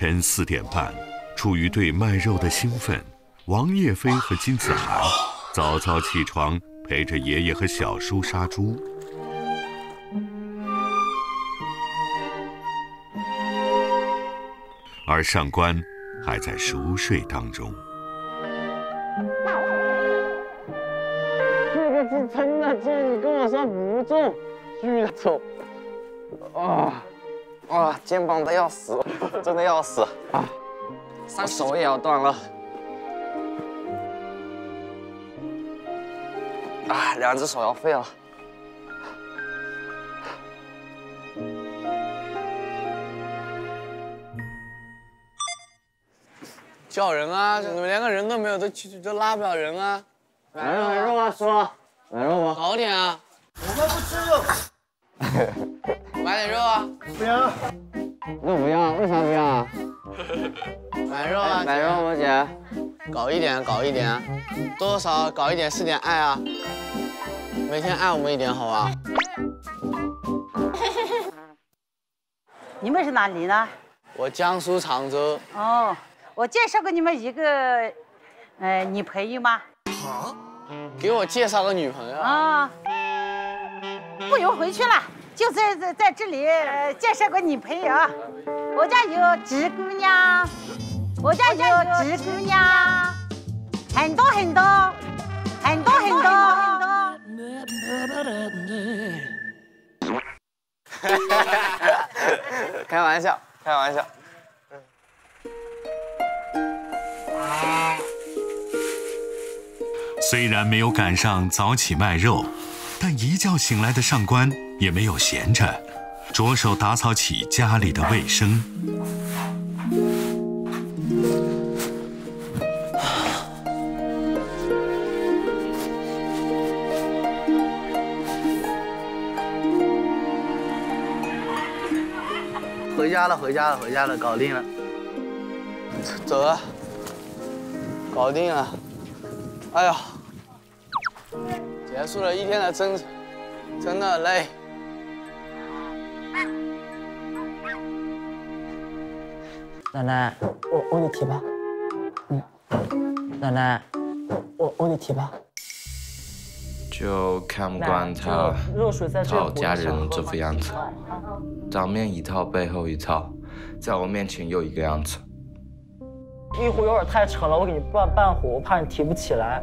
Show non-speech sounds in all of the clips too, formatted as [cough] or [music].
晨四点半，出于对卖肉的兴奋，王叶飞和金子涵早早起床，陪着爷爷和小叔杀猪。而上官还在熟睡当中。这个是真的重，你跟我说不重，巨的重。啊啊，肩膀的要死，真的要死啊！我手也要断了。啊，两只手要废了。叫人啊！怎么连个人都没有，都都拉不了人啊！买肉买肉啊，叔，买肉吗？好点啊！我们不吃肉。[laughs] 买点肉啊！不要。那不要？为啥不要啊？[laughs] 买肉啊！买肉吗，姐？搞一点，搞一点，多少搞一点是点爱啊！每天爱我们一点，好吧？[laughs] 你们是哪里的？我江苏常州。哦。我介绍给你们一个，呃，女朋友吗？好，给我介绍个女朋友啊！不用回去了，就在在在这里介绍个女朋友。我家有侄姑娘，我家有侄姑娘，很多很多，很多很多很多。[laughs] 开玩笑，开玩笑。虽然没有赶上早起卖肉，但一觉醒来的上官也没有闲着，着手打扫起家里的卫生。回家了，回家了，回家了，搞定了，走啊，搞定了，哎呀！结束了一天的争吵，真的累。奶奶，我我你提吧。嗯，奶奶，我我你提吧。就看不惯他讨家人这副样子，当面一套背后一套，在我面前又一个样子。一壶有点太沉了，我给你半半壶，我怕你提不起来。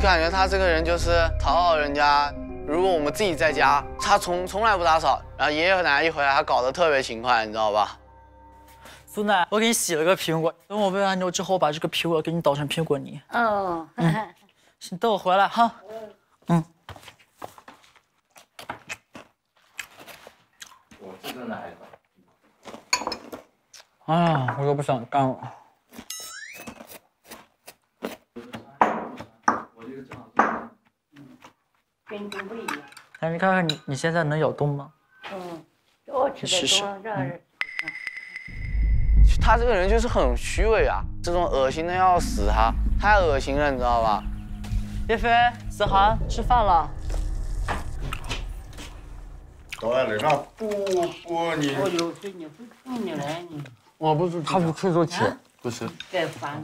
感觉他这个人就是讨好人家。如果我们自己在家，他从从来不打扫，然后爷爷和奶奶一回来，他搞得特别勤快，你知道吧？苏奶，我给你洗了个苹果，等我喂完牛之后，把这个苹果给你捣成苹果泥。哦，[laughs] 嗯，你等我回来哈。嗯。我这个奶。哎呀，我又不想干了。跟你不一样。哎，你看看你，你现在能咬动吗？嗯，我吃得动，让人。他这个人就是很虚伪啊，这种恶心的要死他，太恶心了，你知道吧？叶飞、子涵，吃饭了。倒在那上。不不，你。我有水，你会冲你来你。我不是，他是吃猪蹄，不是。盖饭，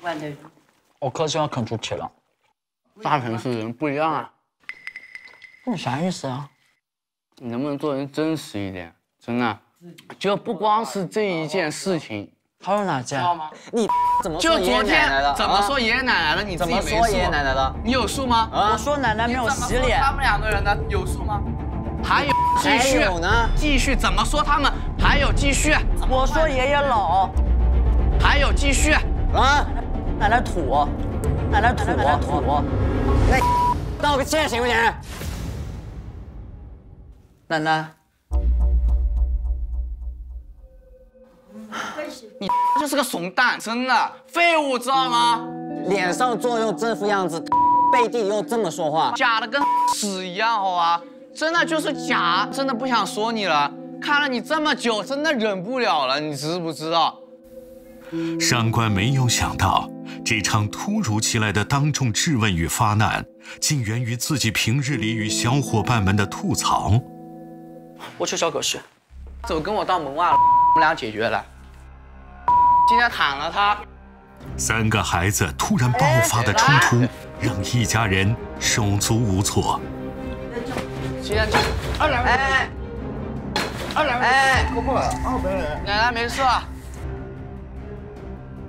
碗的。我可喜欢啃猪蹄了。大城市人不一样啊。你啥意思啊？你能不能做人真实一点？真的，就不光是这一件事情。还有哪件？你怎么就昨天怎么说爷爷奶奶的？你怎么说爷爷奶奶的？你有数吗？我说奶奶没有洗脸。他们两个人呢有数吗？还有继续呢？继续怎么说他们？还有继续。我说爷爷老。还有继续。啊！奶奶土，奶奶土土。那道个歉行不行？奶奶，你 [laughs] 就是个怂蛋，真的废物，知道吗？脸上作用这副样子，背地又这么说话，假的跟 [laughs] 屎一样，好吧？真的就是假，真的不想说你了。看了你这么久，真的忍不了了，你知不知道？上官没有想到，这场突如其来的当众质问与发难，竟源于自己平日里与小伙伴们的吐槽。我去找葛旭。走，跟我到门外，我们俩解决了。今天砍了他。三个孩子突然爆发的冲突，让一家人手足无措。今天就二两，哎，二两，哎，奶奶没事。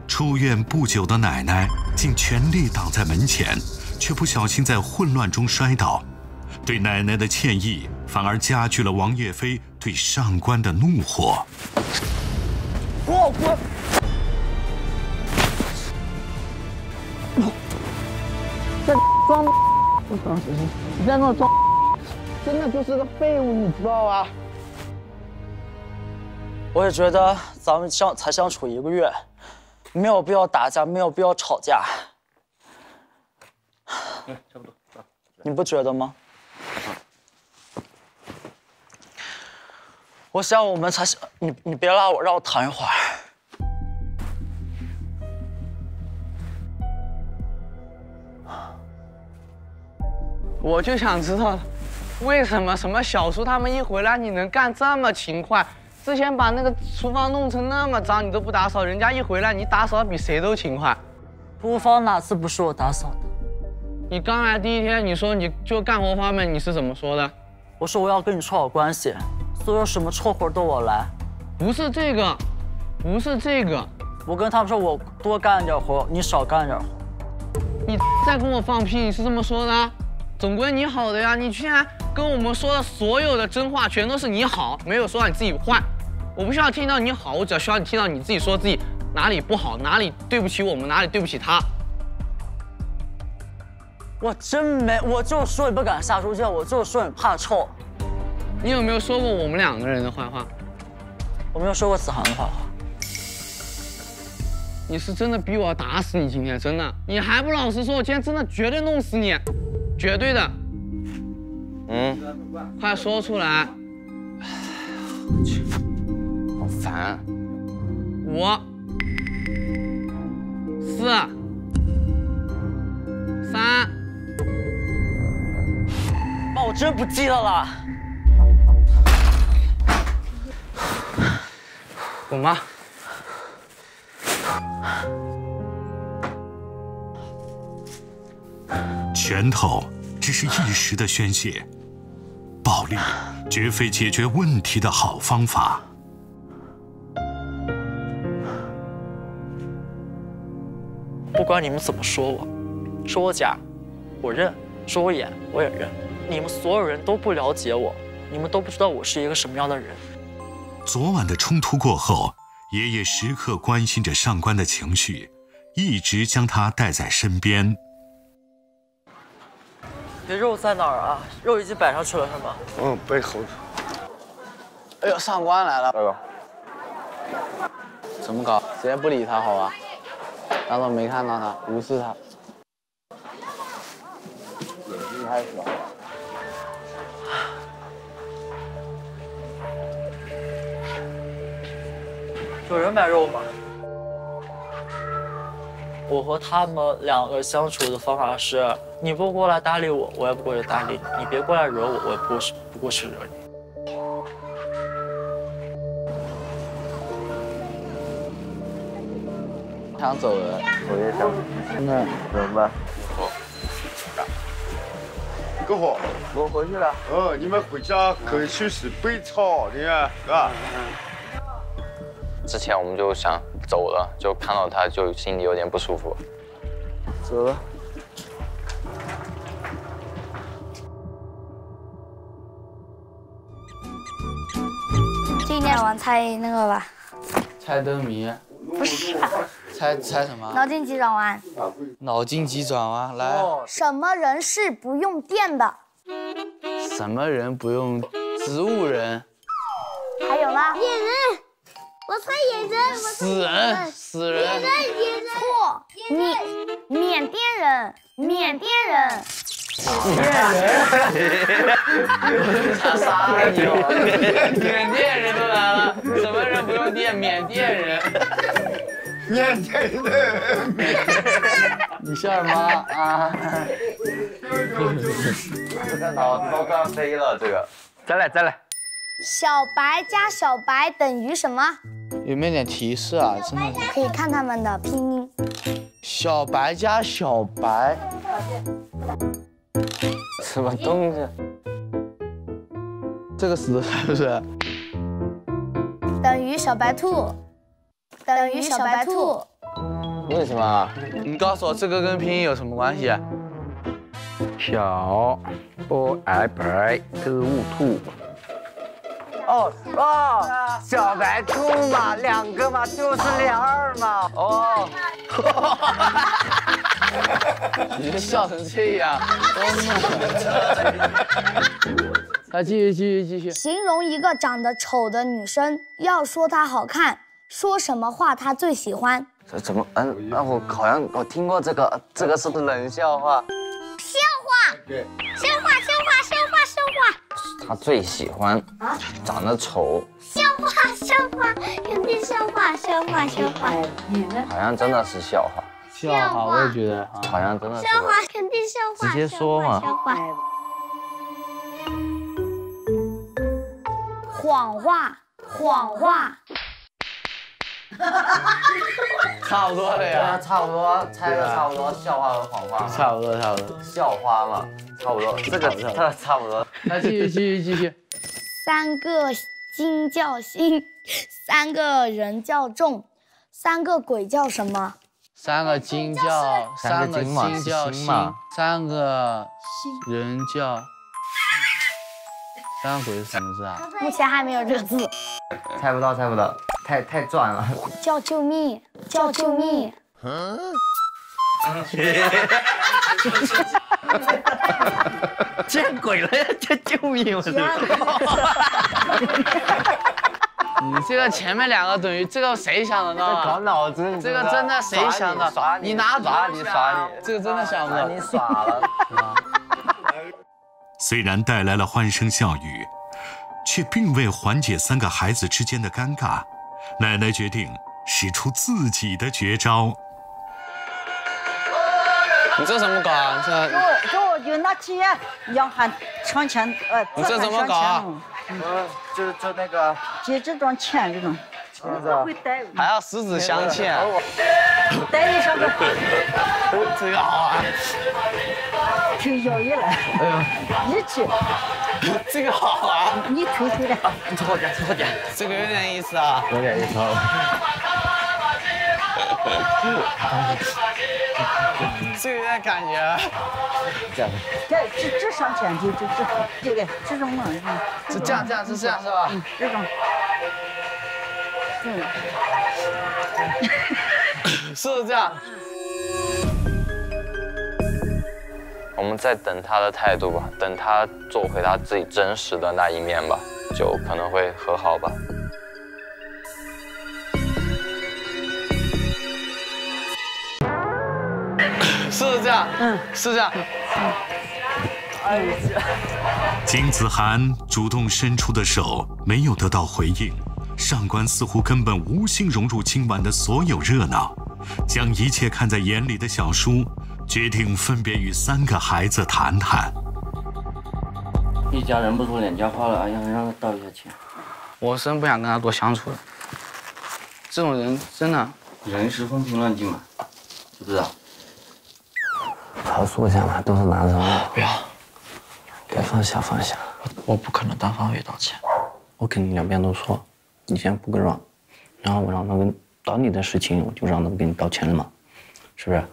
出院不久的奶奶竟全力挡在门前，却不小心在混乱中摔倒。对奶奶的歉意，反而加剧了王岳飞对上官的怒火。我我。在装，你在那装，真的就是个废物，你知道吧？我也觉得咱们相才相处一个月，没有必要打架，没有必要吵架。嗯，差不多。你不觉得吗？我想我们才是你，你别拉我，让我躺一会儿。我就想知道，为什么什么小叔他们一回来你能干这么勤快？之前把那个厨房弄成那么脏，你都不打扫，人家一回来你打扫比谁都勤快。厨房哪次不是我打扫的？你刚来第一天你说你就干活方面你是怎么说的？我说我要跟你处好关系，所有什么臭活都我来。不是这个，不是这个，我跟他们说我多干点活，你少干点活。你再跟我放屁，你是这么说的？总归你好的呀，你居然跟我们说的所有的真话全都是你好，没有说你自己坏。我不需要听到你好，我只要需要你听到你自己说自己哪里不好，哪里对不起我们，哪里对不起他。我真没，我就说你不敢下猪圈，我就说你怕臭。你有没有说过我们两个人的坏话？我没有说过子涵的坏话。你是真的逼我要打死你，今天真的，你还不老实说，我今天真的绝对弄死你。绝对的，嗯，快说出来！我去，好烦。五、四、三，妈，我真不记得了。我妈，拳头只是一时的宣泄，暴力绝非解决问题的好方法。不管你们怎么说我，说我假，我认；说我演，我也认。你们所有人都不了解我，你们都不知道我是一个什么样的人。昨晚的冲突过后，爷爷时刻关心着上官的情绪，一直将他带在身边。这肉在哪儿啊？肉已经摆上去了是吗？嗯，被猴子。哎呦，上官来了！哎呦，怎么搞？直接不理他好吧？当做没看到他，无视他。眼睛还小。有人买肉吗？我和他们两个相处的方法是：你不过来搭理我，我也不过来搭理你；你别过来惹我，我也不过是不过去惹你。想走了，我也想。真的，怎么办？好。够好。我回去了。哦，你们回家可以去洗被草，你看，是吧？之前我们就想。走了，就看到他就心里有点不舒服。走了。玩猜那个吧。猜灯谜。不是。猜猜什么？脑筋急转弯。脑筋急转弯，来。什么人是不用电的？什么人不用？植物人。还有呢？野人。我猜野人，死人，死人，野人，野人，错，缅缅甸人，缅甸人，想杀了你缅甸人都来了，什么人不用电？缅甸人，缅甸人，你笑什么啊？这个脑子都干飞了，这个，再来，再来。小白加小白等于什么？有没有点提示啊？真的可以看他们的拼音。小白加小白，什么东西？这个死是不是？等于小白兔，等于小白兔。为什么？你告诉我这个跟拼音有什么关系？小白白购物兔。哦哦，小白兔嘛，两个嘛，就是两二嘛。哦，[laughs] 你 [laughs] 笑成这样，[laughs] 来继续继续继续。形容一个长得丑的女生，要说她好看，说什么话她最喜欢？这怎么？嗯，那我好像我听过这个，这个是冷笑话。笑话，对笑话，笑话，笑话，笑话。她最喜欢啊长得丑。笑话，笑话，肯定笑话，笑话，笑话。好像真的是笑话。笑话，我也觉得。好像真的。笑话，肯定笑话。直接说嘛。笑话。谎话，谎话。差不多了呀，差不多，猜的差不多，笑话和谎话。差不多，差不多。笑话嘛，差不多，这个差不多。那继续，继续，继续。三个金叫星，三个人叫重，三个鬼叫什么？三个金叫，三个金叫星，三个人叫，三个鬼是什么字啊？目前还没有这个字。猜不到，猜不到。太太赚了！叫救命！叫救命！嗯。[laughs] 见鬼了！叫救命！我操！你这个前面两个等于这个谁想的到？搞脑子！这个真的谁想的？你拿耍你耍你！这个真的想不到。你耍了。[laughs] 虽然带来了欢声笑语，却并未缓解三个孩子之间的尴尬。奶奶决定使出自己的绝招。你这怎么搞啊？这就就拿起要喊抢钱，呃，你这怎么搞啊？嗯，就就那个接这种钱这种，会带还要十指相牵。带一上个，这个好啊！挺摇一来，哎呀，一起。这个好啊！你推推的，你抽点，抽点，这个有点意思啊，有点意思。这 [laughs] 个有点感觉。这样。这这这上前就就这这个这种嘛，是这样这样是这样是吧？嗯，这种。嗯。是 [laughs] 不是这样？我们在等他的态度吧，等他做回他自己真实的那一面吧，就可能会和好吧。样？嗯，是这样。金子涵主动伸出的手没有得到回应，上官似乎根本无心融入今晚的所有热闹，将一切看在眼里的小叔。决定分别与三个孩子谈谈。一家人不说两家话了，哎呀，让他道一下歉。我真不想跟他多相处了。这种人真的，人是风平浪静嘛，知不知道？好好说一下嘛，都是男人了。不要，该放下放下。我不可能单方面道歉。我肯定两边都说，你先服个软，然后我让他们找你的事情，我就让他们给你道歉了嘛，是不是？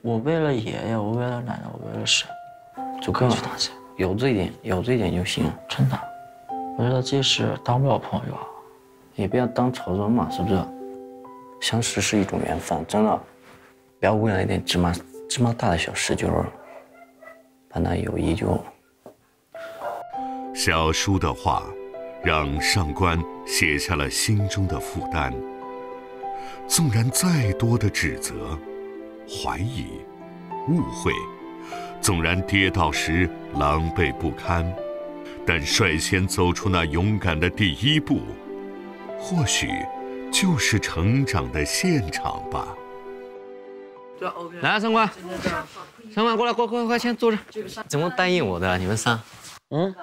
我为了爷爷，我为了奶奶，我为了谁，就可以去道歉。有这一点，有这一点就行。真的，我觉得即使当不了朋友，也不要当仇人嘛，是不是？相识是一种缘分，真的，不要为了一点芝麻芝麻大的小事就把那友谊就。小叔的话，让上官写下了心中的负担。纵然再多的指责。怀疑、误会，纵然跌倒时狼狈不堪，但率先走出那勇敢的第一步，或许就是成长的现场吧。来，上官，上官过来，快快快，先坐着。怎么答应我的？你们仨？嗯？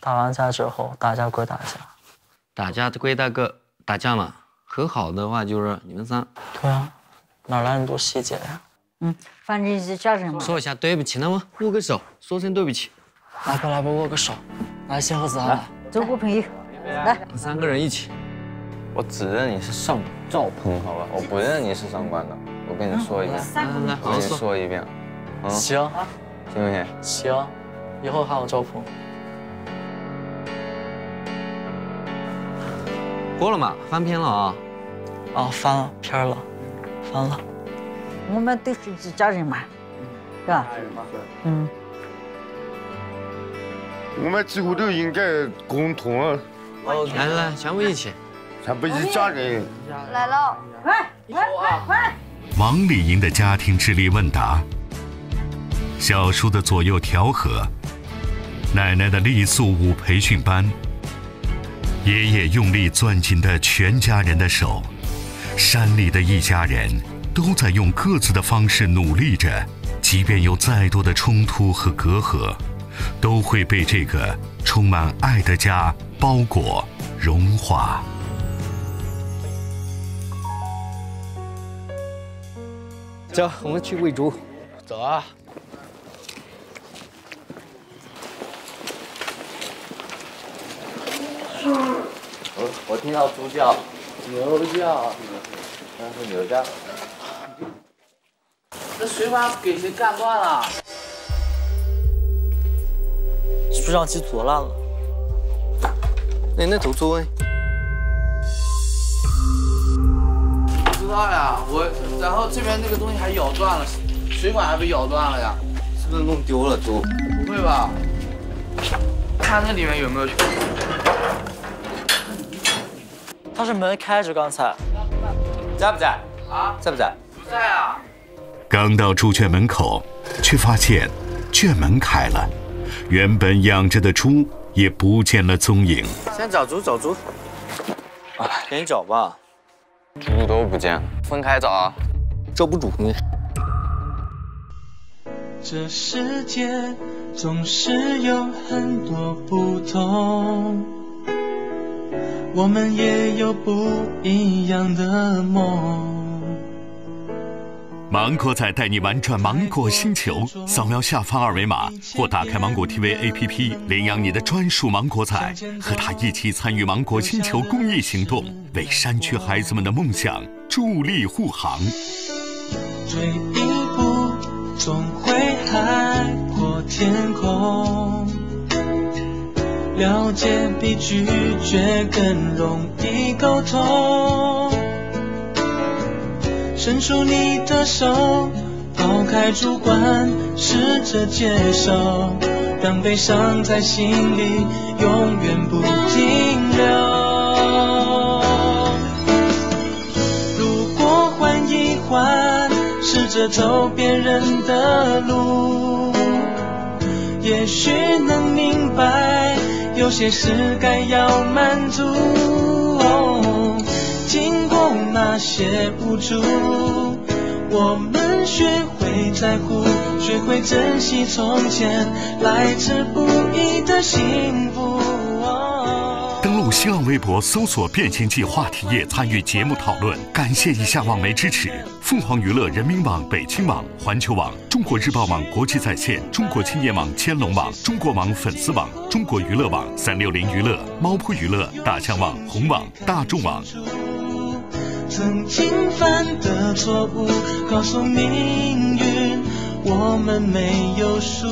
打完架之后，打架归打架，打架归大哥打架嘛。和好的话就是你们仨。对啊，哪来那么多细节呀？嗯，反正是家人嘛。说一下对不起，那么握个手，说声对不起。来吧来吧，握个手。来，先和子涵来，做个朋友。来，三个人一起。我只认你是上赵鹏，好吧？我不认你是上官的。我跟你说一遍，我跟你说一遍。行，行不行？行，以后喊我赵鹏。过了嘛，翻篇了啊！啊，翻了篇了，翻了。我们都是一家人嘛，是吧？嗯。我们几乎都应该共同。来来来，全部一起，全部一家人。来了，快快快快！王丽英的家庭智力问答，小叔的左右调和，奶奶的傈僳舞培训班。爷爷用力攥紧的全家人的手，山里的一家人都在用各自的方式努力着，即便有再多的冲突和隔阂，都会被这个充满爱的家包裹融化。走，我们去喂猪。走啊！我我听到猪叫，牛叫，那是牛叫。这水管给谁干断了？输账机阻烂了。那那头做哎？不知道呀，我然后这边那个东西还咬断了，水管还被咬断了呀？是不是弄丢了猪？不会吧？看那里面有没有。他是门开着，刚才在不在？啊，在不在？不在啊。刚到猪圈门口，却发现圈门开了，原本养着的猪也不见了踪影。先找猪，找猪。啊，赶紧找吧。猪都不见，分开找啊。遮不住你。这世界总是有很多不同。我们也有不一样的梦。芒果仔带你玩转芒果星球，扫描下方二维码或打开芒果 TV APP，领养你的专属芒果仔，和他一起参与芒果星球公益行动，为山区孩子们的梦想助力护航。退一步，总会海阔天空。了解比拒绝更容易沟通。伸出你的手，抛开主观，试着接受，让悲伤在心里永远不停留。着走别人的路，也许能明白。有些事该要满足，经过那些无助，我们学会在乎，学会珍惜从前来之不易的幸福。新浪微博搜索“变形计”话题页参与节目讨论。感谢以下网媒支持：凤凰娱乐、人民网、北青网、环球网、中国日报网国际在线、中国青年网、千龙网、中国网粉丝网、中国娱乐网、三六零娱乐、猫扑娱乐、大象网、红网、大众网。曾经犯的错误，告诉命运，我们没有输。